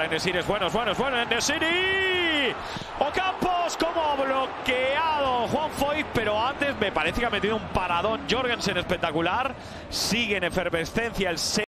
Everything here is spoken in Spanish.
para Enesiri. Es bueno, es bueno, es bueno. Enesiri. Ocampos como bloqueado Juan Foy, pero antes me parece que ha metido un paradón Jorgensen espectacular. Sigue en efervescencia el